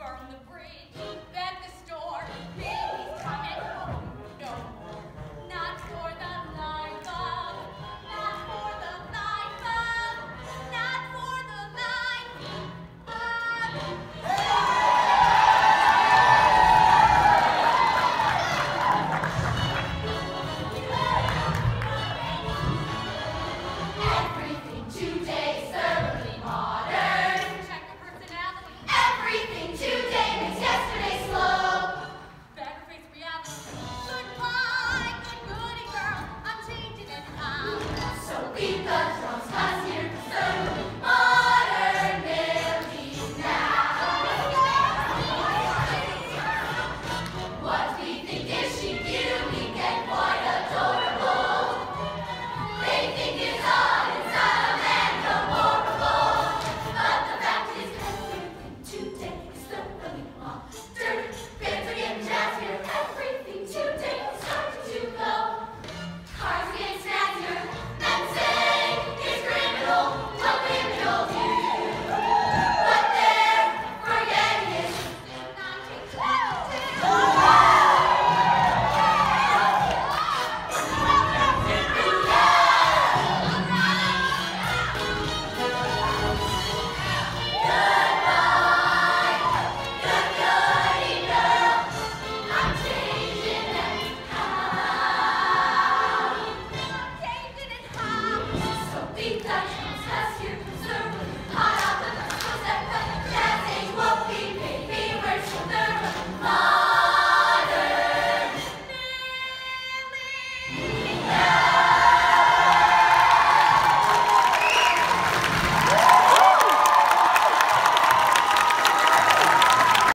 burn the bridge.